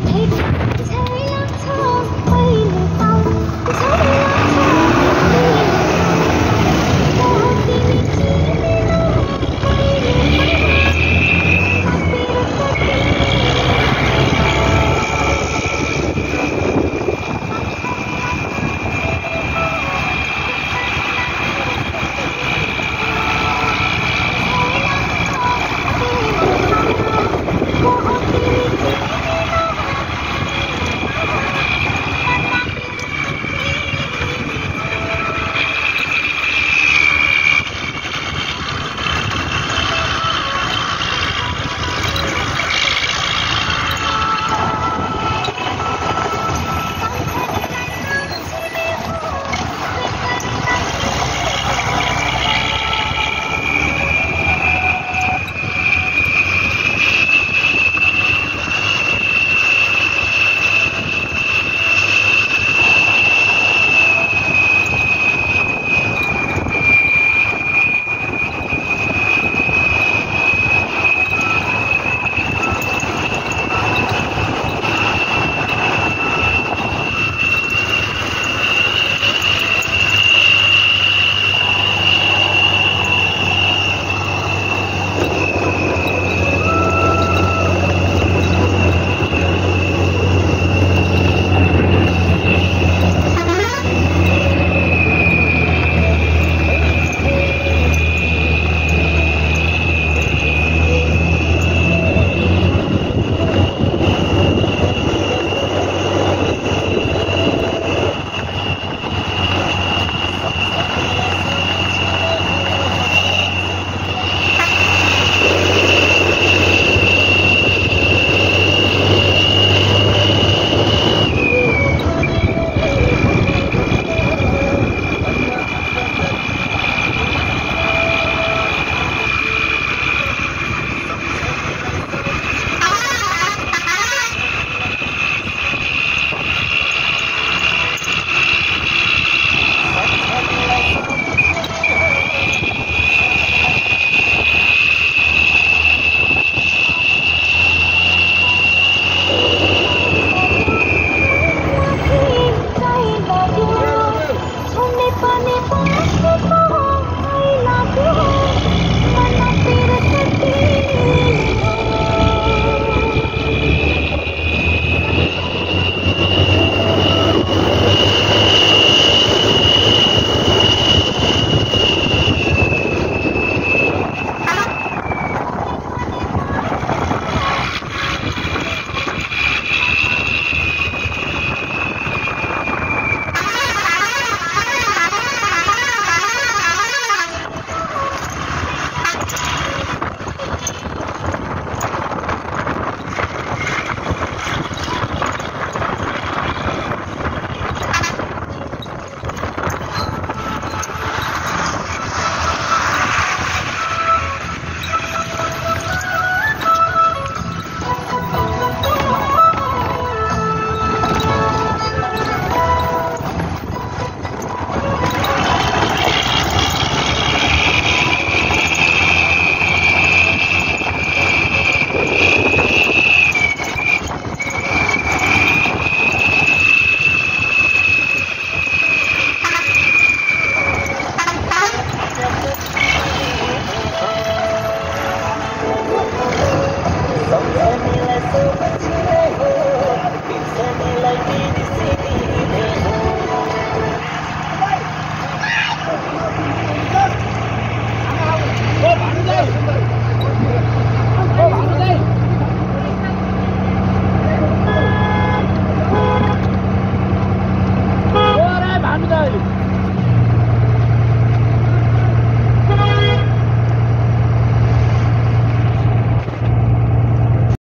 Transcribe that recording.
tape.